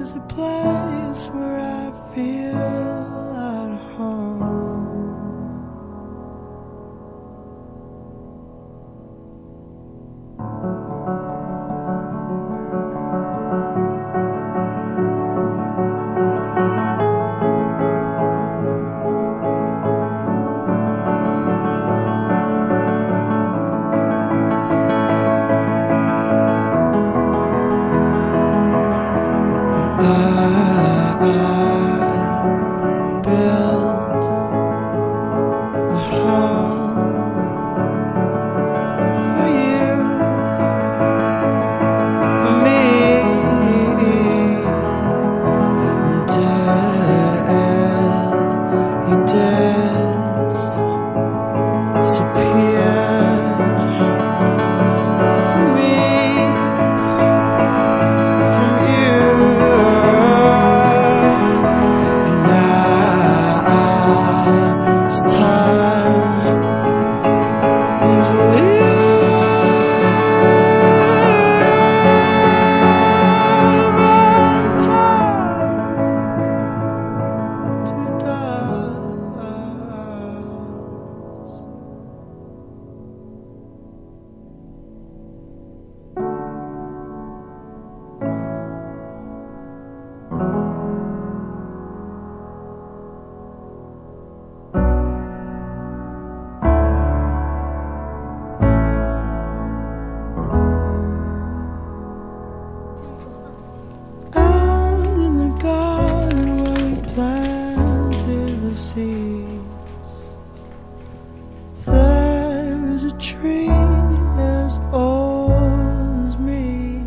is a place where I feel at home. Until old as me.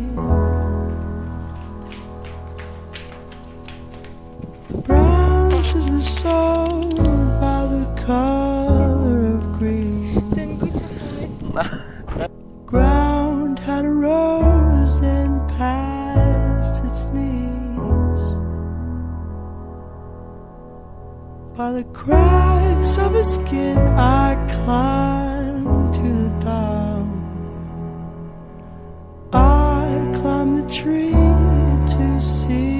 Branches were sold by the color of green. Ground had its knees. By the cracks of his skin, I climbed to the top. I climbed the tree to see